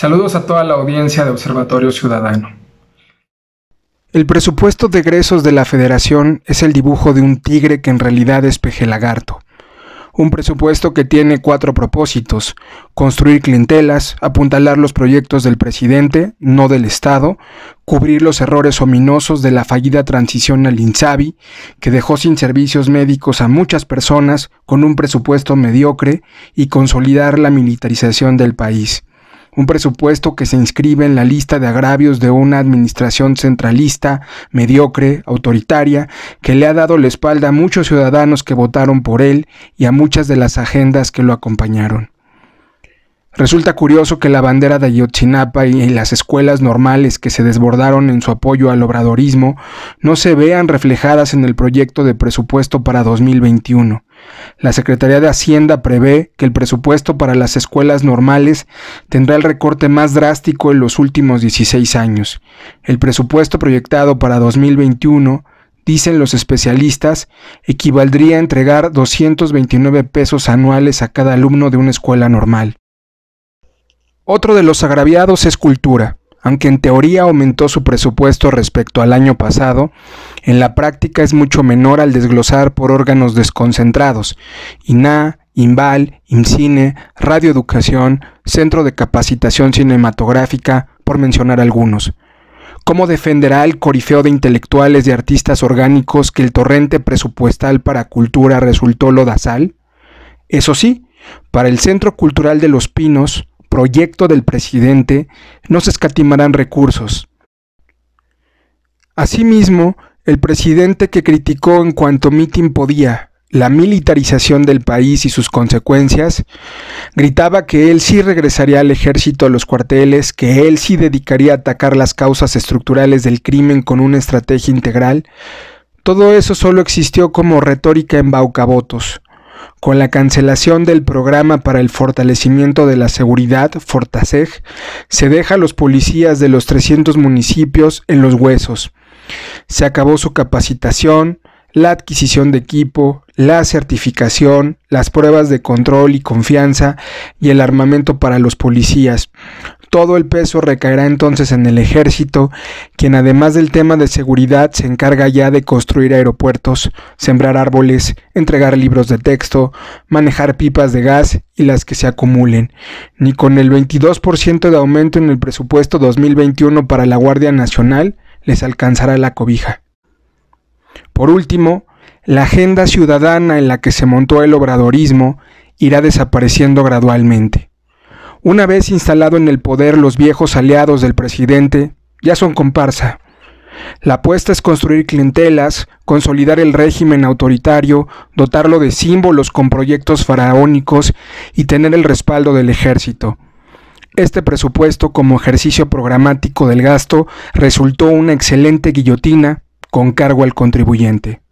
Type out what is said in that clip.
Saludos a toda la audiencia de Observatorio Ciudadano. El presupuesto de egresos de la Federación es el dibujo de un tigre que en realidad es pejelagarto. Un presupuesto que tiene cuatro propósitos, construir clientelas, apuntalar los proyectos del presidente, no del Estado, cubrir los errores ominosos de la fallida transición al INSABI, que dejó sin servicios médicos a muchas personas con un presupuesto mediocre, y consolidar la militarización del país un presupuesto que se inscribe en la lista de agravios de una administración centralista, mediocre, autoritaria, que le ha dado la espalda a muchos ciudadanos que votaron por él y a muchas de las agendas que lo acompañaron. Resulta curioso que la bandera de Ayotzinapa y las escuelas normales que se desbordaron en su apoyo al obradorismo no se vean reflejadas en el proyecto de presupuesto para 2021. La Secretaría de Hacienda prevé que el presupuesto para las escuelas normales tendrá el recorte más drástico en los últimos 16 años. El presupuesto proyectado para 2021 dicen los especialistas, equivaldría a entregar 229 pesos anuales a cada alumno de una escuela normal. Otro de los agraviados es cultura. Aunque en teoría aumentó su presupuesto respecto al año pasado, en la práctica es mucho menor al desglosar por órganos desconcentrados, INA, INVAL, IMCINE, Radioeducación, Centro de Capacitación Cinematográfica, por mencionar algunos. ¿Cómo defenderá el corifeo de intelectuales y artistas orgánicos que el torrente presupuestal para cultura resultó lodazal? Eso sí, para el Centro Cultural de los Pinos, proyecto del presidente, no se escatimarán recursos. Asimismo, el presidente que criticó en cuanto mitin podía la militarización del país y sus consecuencias, gritaba que él sí regresaría al ejército a los cuarteles, que él sí dedicaría a atacar las causas estructurales del crimen con una estrategia integral, todo eso solo existió como retórica en Baucabotos. Con la cancelación del programa para el fortalecimiento de la seguridad, Fortaseg, se deja a los policías de los 300 municipios en los huesos. Se acabó su capacitación, la adquisición de equipo, la certificación, las pruebas de control y confianza y el armamento para los policías. Todo el peso recaerá entonces en el ejército, quien además del tema de seguridad se encarga ya de construir aeropuertos, sembrar árboles, entregar libros de texto, manejar pipas de gas y las que se acumulen. Ni con el 22% de aumento en el presupuesto 2021 para la Guardia Nacional les alcanzará la cobija. Por último, la agenda ciudadana en la que se montó el obradorismo irá desapareciendo gradualmente. Una vez instalado en el poder los viejos aliados del presidente, ya son comparsa. La apuesta es construir clientelas, consolidar el régimen autoritario, dotarlo de símbolos con proyectos faraónicos y tener el respaldo del ejército. Este presupuesto como ejercicio programático del gasto resultó una excelente guillotina con cargo al contribuyente.